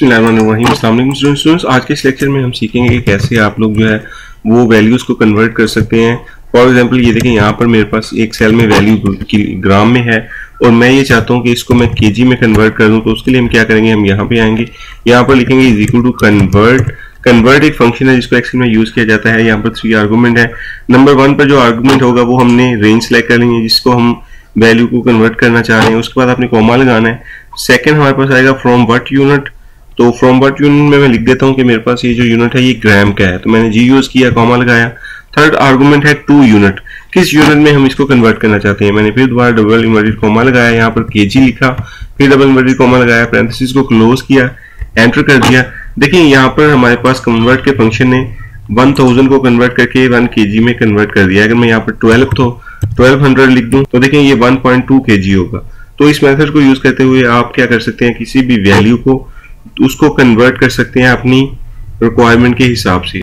Students आज के इस लेक्चर में हम सीखेंगे कि कैसे आप लोग जो है वो वैल्यूज़ को कन्वर्ट कर सकते हैं। फॉर एग्जांपल ये देखें यहाँ पर मेरे पास एक सेल में वैल्यू ग्राम में है और मैं ये चाहता हूँ कि इसको मैं केजी में कन्वर्ट कर दूँ तो उसके लिए हम क्या करेंगे? हम यहाँ पे आएँगे। यहाँ पर लिखेंगे is equal to convert convert एक फ़ंक्शन है जिसको एक्सेल में यूज़ किया जाता है। यहाँ पर थ्री आर्गूमेंट है। नंबर वन पर जो आर्गूमेंट होगा, वो हमने रेंज सेलेक्ट कर लेंगे जिसको हम वैल्यू को कन्वर्ट करना चाह रहे हैं। उसके बाद आपने कॉमा लगाना है। सेकेंड हमारे पास आएगा फ्रॉम वट यूनिट तो फ्रॉम वट यूनिट में मैं लिख देता हूँ कि मेरे पास ये जो यूनिट है, ये ग्राम का है। तो मैंने जी यूज़ किया कॉमा लगाया। थर्ड आर्गूमेंट है टू यूनिट किस यूनिट में हम इसको कन्वर्ट करना चाहते हैं? मैंने फिर दोबारा डबल इन्वर्टेड कॉमा लगाया, यहाँ पर के लिखा। फिर डबल इन्वर्टेड कॉमा लगाया पैरेंथेसिस को क्लोज किया एंटर कर दिया। देखिए, यहाँ पर हमारे पास कन्वर्ट के फ़ंक्शन ने 1000 को कन्वर्ट करके 1 केजी में कन्वर्ट कर दिया। अगर मैं यहाँ पर 12 तो 1200 लिख दूँ तो देखें ये 1.2 केजी होगा। तो इस मेथड को यूज़ करते हुए आप क्या कर सकते हैं, किसी भी वैल्यू को उसको कन्वर्ट कर सकते हैं अपनी रिक्वायरमेंट के हिसाब से।